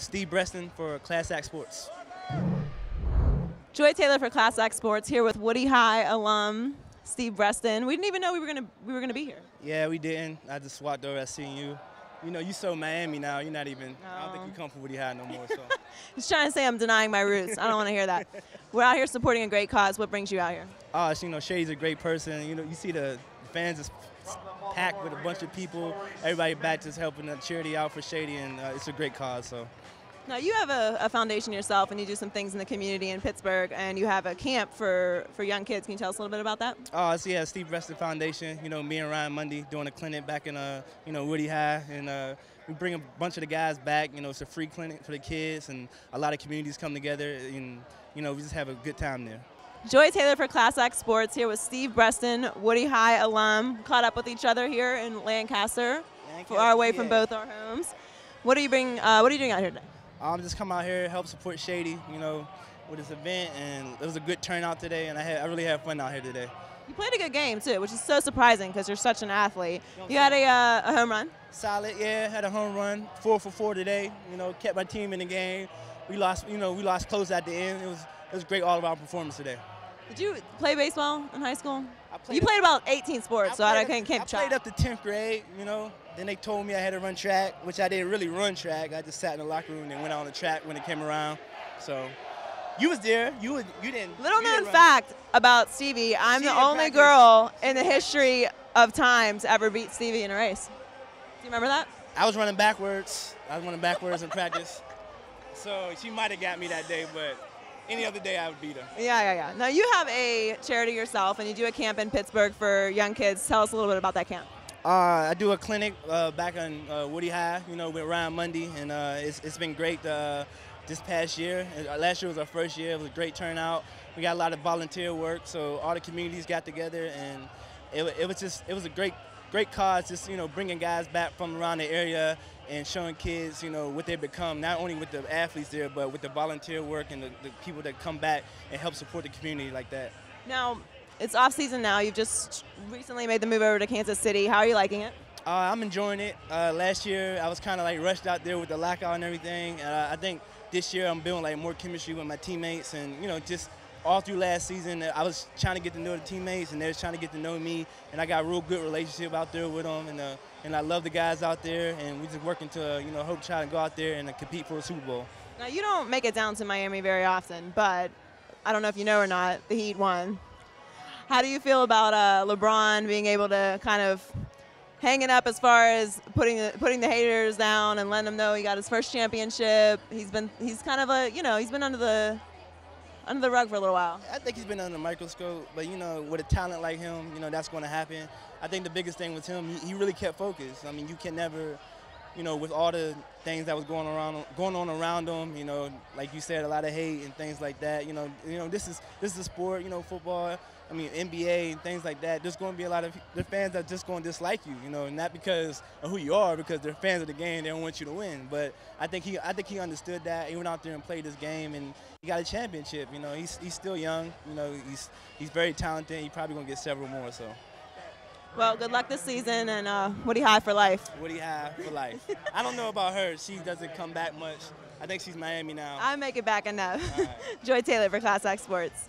Steve Breaston for Class Act Sports. Joy Taylor for Class Act Sports here with Woody High alum Steve Breaston. We didn't even know we were gonna we were gonna be here. Yeah, we didn't. I just walked over. I seen you. You know, you so Miami now. You're not even. I don't think you No. come from Woody High no more. So. He's trying to say I'm denying my roots. I don't want to hear that. We're out here supporting a great cause. What brings you out here? Oh, it's, you know, Shady's a great person. You know, you see the fans is packed with a bunch of people. Everybody back just helping the charity out for Shady, and uh, it's a great cause. So. Now you have a, a foundation yourself, and you do some things in the community in Pittsburgh, and you have a camp for for young kids. Can you tell us a little bit about that? Oh, it's yeah, Steve Breaston Foundation. You know, me and Ryan Mundy doing a clinic back in uh, you know, Woody High, and uh, we bring a bunch of the guys back. You know, it's a free clinic for the kids, and a lot of communities come together, and you know, we just have a good time there. Joy Taylor for Class Act Sports here with Steve Breaston, Woody High alum, caught up with each other here in Lancaster, far away from both our homes. What are you bring? Uh, what are you doing out here today? I'm just come out here help support Shady. You know, with this event, and it was a good turnout today, and I had I really had fun out here today. You played a good game too, which is so surprising because you're such an athlete. You had a, uh, a home run. Solid, yeah. Had a home run, four for four today. You know, kept my team in the game. We lost, you know, we lost close at the end. It was it was a great all-around performance today. Did you play baseball in high school? I played You played about 18 sports, so I, can't keep I played up to 10th grade, you know. Then they told me I had to run track, which I didn't really run track. I just sat in the locker room and went out on the track when it came around. So you was there. You would, you didn't. Little you known didn't fact about Stevie, I'm She the only practice. girl in the history of time to ever beat Stevie in a race. Do you remember that? I was running backwards. I was running backwards in practice. So she might have got me that day, but any other day I would beat her. Yeah, yeah, yeah. Now you have a charity yourself, and you do a camp in Pittsburgh for young kids. Tell us a little bit about that camp. Uh, I do a clinic uh, back on uh, Woody High, you know, with Ryan Mundy, and uh, it's, it's been great uh, this past year. Uh, Last year was our first year. It was a great turnout. We got a lot of volunteer work, so all the communities got together, and it, it was just it was a great great cause. Just you know, bringing guys back from around the area and showing kids, you know, what they become. Not only with the athletes there, but with the volunteer work and the, the people that come back and help support the community like that. Now, it's off season now. You've just recently made the move over to Kansas City. How are you liking it? Uh, I'm enjoying it. Uh, last year, I was kind of like rushed out there with the lockout and everything. Uh, I think this year I'm building like more chemistry with my teammates, and you know, just all through last season, I was trying to get to know the teammates, and they was trying to get to know me, and I got a real good relationship out there with them, and uh, and I love the guys out there, and we just working to uh, you know hope try to go out there and uh, compete for a Super Bowl. Now, you don't make it down to Miami very often, but I don't know if you know or not, the Heat won. How do you feel about uh, LeBron being able to kind of hang it up as far as putting the, putting the haters down and letting them know he got his first championship? He's been he's kind of a you know he's been under the under the rug for a little while. I think he's been under the microscope, but you know, with a talent like him, you know, that's going to happen. I think the biggest thing with him, he, he really kept focused. I mean, you can never, you know, with all the things that was going around, going on around him, you know, like you said, a lot of hate and things like that. You know, you know, this is this is a sport, you know, football. I mean, NBA and things like that. There's going to be a lot of the fans that just going to dislike you, you know, not because of who you are, because they're fans of the game. They don't want you to win. But I think he, I think he understood that. He went out there and played this game, and he got a championship. You know, he's, he's still young. You know, he's he's very talented. He's probably gonna get several more. So, Well, good luck this season and uh, Woody High for life. what do you have for life? I don't know about her. She doesn't come back much. I think she's Miami now. I make it back enough. Right. Joy Taylor for Class Act Sports.